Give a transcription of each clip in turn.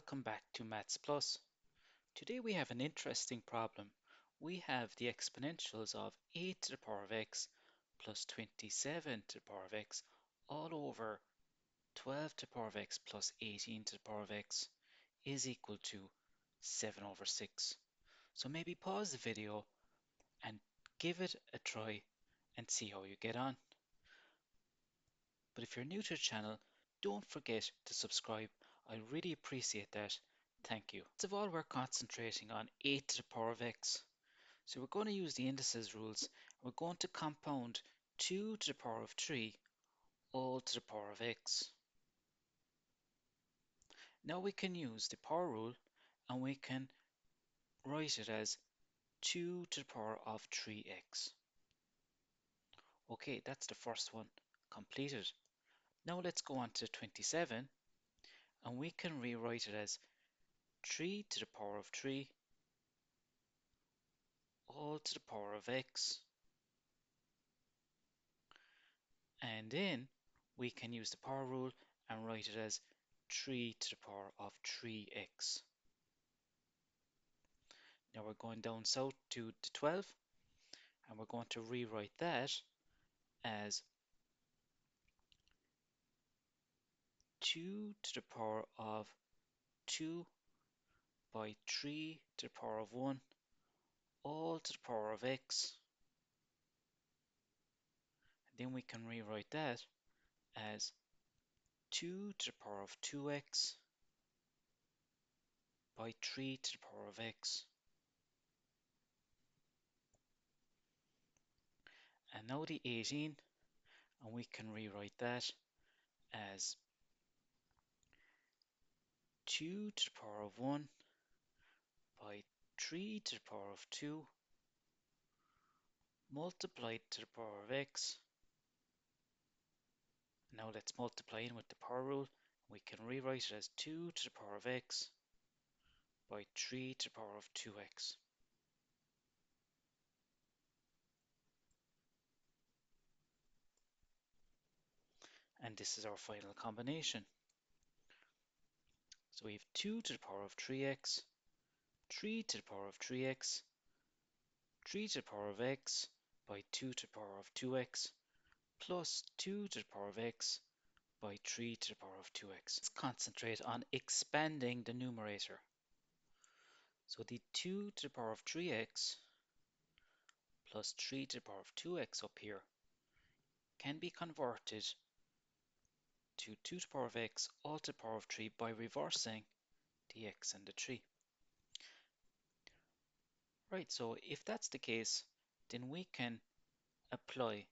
Welcome back to Maths Plus. Today we have an interesting problem. We have the exponentials of 8 to the power of x plus 27 to the power of x all over 12 to the power of x plus 18 to the power of x is equal to 7 over 6. So maybe pause the video and give it a try and see how you get on. But if you're new to the channel, don't forget to subscribe I really appreciate that. Thank you. First of all, we're concentrating on 8 to the power of x. So we're going to use the indices rules. We're going to compound 2 to the power of 3 all to the power of x. Now we can use the power rule and we can write it as 2 to the power of 3x. Okay, that's the first one completed. Now let's go on to 27 and we can rewrite it as 3 to the power of 3 all to the power of x and then we can use the power rule and write it as 3 to the power of 3x. Now we're going down south to the 12 and we're going to rewrite that as 2 to the power of 2 by 3 to the power of 1 all to the power of x. Then we can rewrite that as 2 to the power of 2x by 3 to the power of x. And now the 18, and we can rewrite that as 2 to the power of 1 by 3 to the power of 2 multiplied to the power of x. Now let's multiply in with the power rule. We can rewrite it as 2 to the power of x by 3 to the power of 2x. And this is our final combination. So we have 2 to the power of 3x, 3 to the power of 3x, 3 to the power of x by 2 to the power of 2x, plus 2 to the power of x by 3 to the power of 2x. Let's concentrate on expanding the numerator. So the 2 to the power of 3x plus 3 to the power of 2x up here can be converted to 2 to the power of x all to the power of 3 by reversing the x and the 3. Right, so if that's the case, then we can apply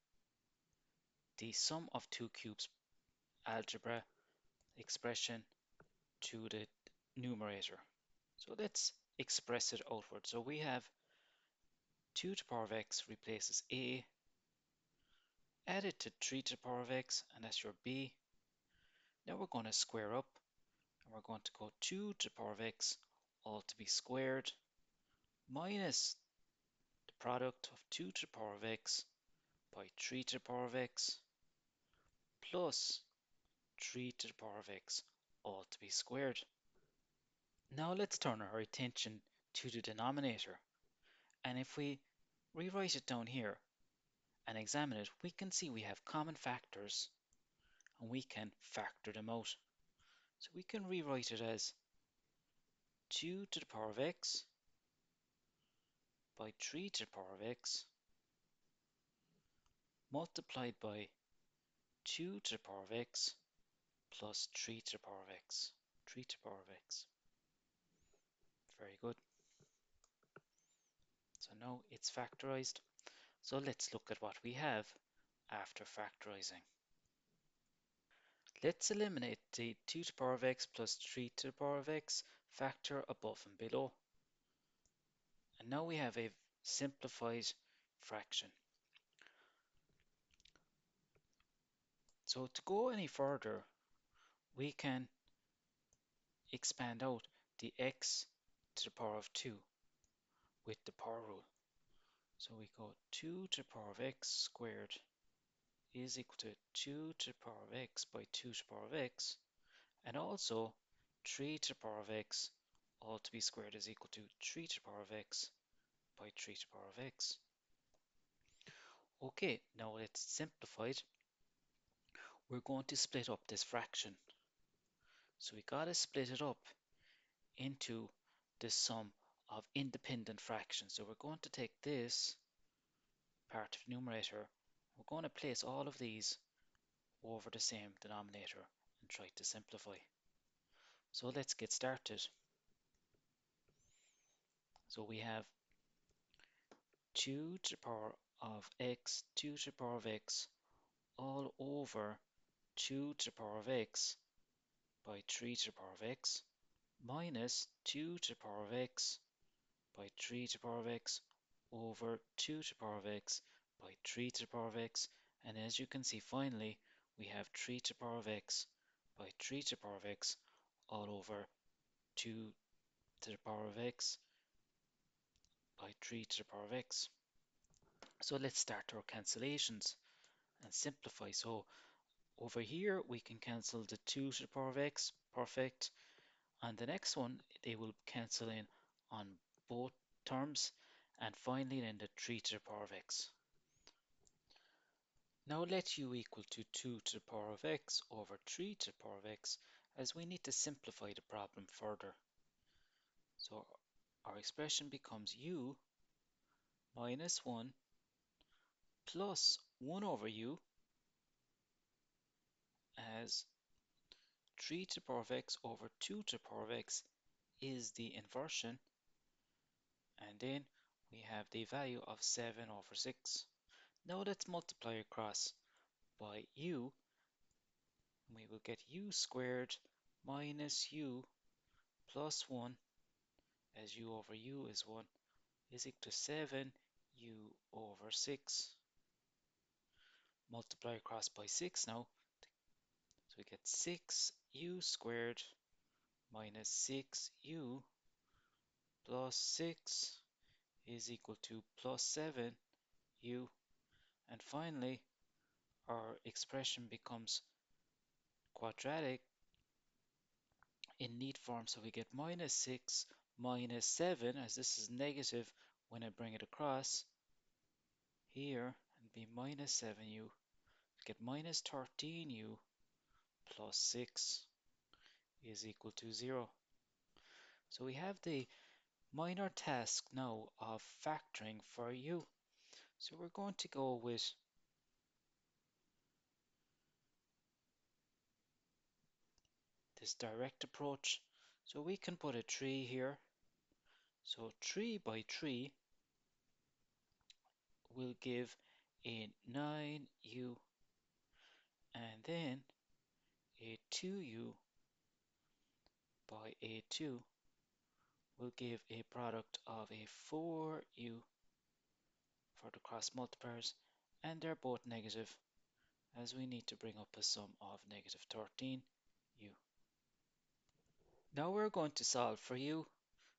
the sum of two cubes algebra expression to the numerator. So let's express it outward. So we have 2 to the power of x replaces a, add it to 3 to the power of x, and that's your b, now we're going to square up and we're going to go 2 to the power of x all to be squared minus the product of 2 to the power of x by 3 to the power of x plus 3 to the power of x all to be squared. Now let's turn our attention to the denominator and if we rewrite it down here and examine it we can see we have common factors and we can factor them out. So we can rewrite it as 2 to the power of x by 3 to the power of x multiplied by 2 to the power of x plus 3 to the power of x. 3 to the power of x. Very good. So now it's factorized. So let's look at what we have after factorizing. Let's eliminate the 2 to the power of x plus 3 to the power of x factor above and below. And now we have a simplified fraction. So to go any further, we can expand out the x to the power of 2 with the power rule. So we go 2 to the power of x squared is equal to 2 to the power of x by 2 to the power of x and also 3 to the power of x all to be squared is equal to 3 to the power of x by 3 to the power of x. Okay, now it's simplified. We're going to split up this fraction. So we got to split it up into the sum of independent fractions. So we're going to take this part of the numerator, we're going to place all of these over the same denominator and try to simplify. So let's get started. So we have 2 to the power of x, 2 to the power of x, all over 2 to the power of x by 3 to the power of x, minus 2 to the power of x by 3 to the power of x over 2 to the power of x by 3 to the power of x. And as you can see, finally, we have 3 to the power of x by 3 to the power of x all over 2 to the power of x by 3 to the power of x. So let's start our cancellations and simplify. So over here, we can cancel the 2 to the power of x, perfect. And the next one, they will cancel in on both terms. And finally, then the 3 to the power of x. Now let u equal to 2 to the power of x over 3 to the power of x, as we need to simplify the problem further. So our expression becomes u minus 1 plus 1 over u as 3 to the power of x over 2 to the power of x is the inversion and then we have the value of 7 over 6. Now let's multiply across by u and we will get u squared minus u plus 1 as u over u is 1 is equal to 7 u over 6 multiply across by 6 now. So we get 6u squared minus 6u plus 6 is equal to plus 7u. And finally, our expression becomes quadratic in neat form. So we get minus 6 minus 7, as this is negative when I bring it across here, and be minus 7u get minus 13u plus 6 is equal to 0. So we have the minor task now of factoring for u. So we're going to go with this direct approach. So we can put a 3 here. So 3 by 3 will give a 9u and then a 2u by a2 will give a product of a 4u for the cross multipliers and they're both negative as we need to bring up a sum of negative 13u. Now we're going to solve for u.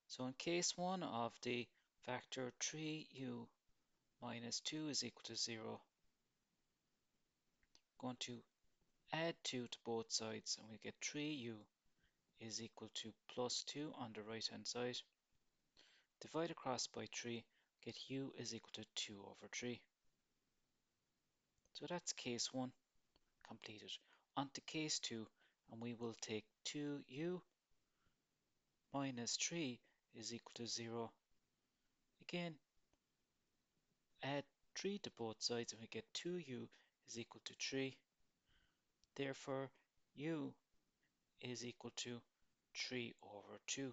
So in case 1 of the factor 3u minus 2 is equal to 0, going to add 2 to both sides and we get 3u is equal to plus 2 on the right hand side. Divide across by 3, get u is equal to 2 over 3. So that's case 1 completed. On to case 2 and we will take 2u minus 3 is equal to 0. Again, add 3 to both sides and we get 2u is equal to 3. Therefore, u is equal to 3 over 2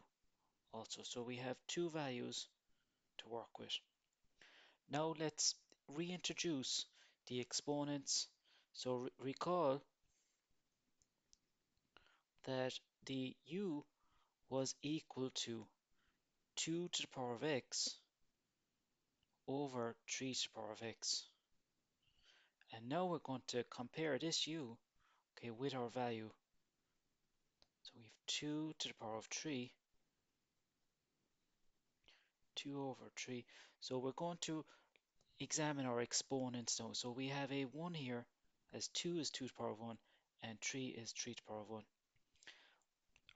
also. So we have two values work with. Now let's reintroduce the exponents. So re recall that the u was equal to 2 to the power of x over 3 to the power of x. And now we're going to compare this u okay, with our value. So we have 2 to the power of 3, 2 over 3. So we're going to examine our exponents now. So we have a 1 here, as 2 is 2 to the power of 1, and 3 is 3 to the power of 1.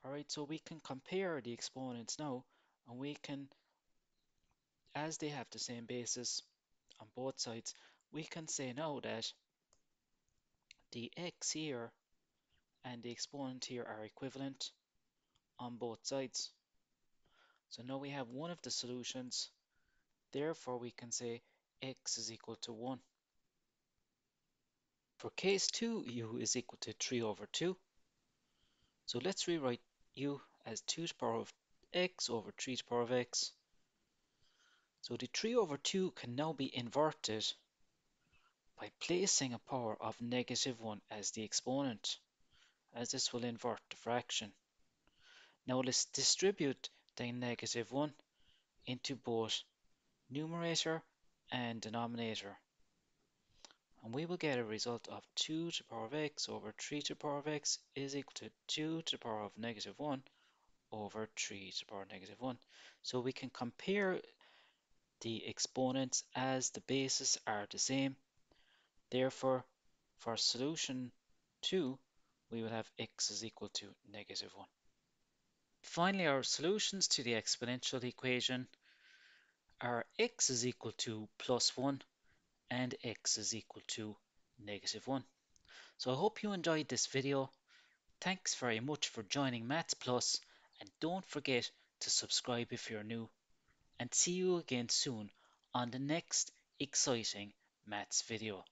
All right, so we can compare the exponents now, and we can, as they have the same basis on both sides, we can say now that the x here and the exponent here are equivalent on both sides. So now we have one of the solutions, therefore we can say x is equal to 1. For case 2, u is equal to 3 over 2. So let's rewrite u as 2 to the power of x over 3 to the power of x. So the 3 over 2 can now be inverted by placing a power of negative 1 as the exponent, as this will invert the fraction. Now let's distribute the negative 1 into both numerator and denominator. And we will get a result of 2 to the power of x over 3 to the power of x is equal to 2 to the power of negative 1 over 3 to the power of negative 1. So we can compare the exponents as the bases are the same. Therefore, for solution 2, we will have x is equal to negative 1. Finally, our solutions to the exponential equation are x is equal to plus 1 and x is equal to negative 1. So I hope you enjoyed this video. Thanks very much for joining Maths Plus and don't forget to subscribe if you're new. And see you again soon on the next exciting maths video.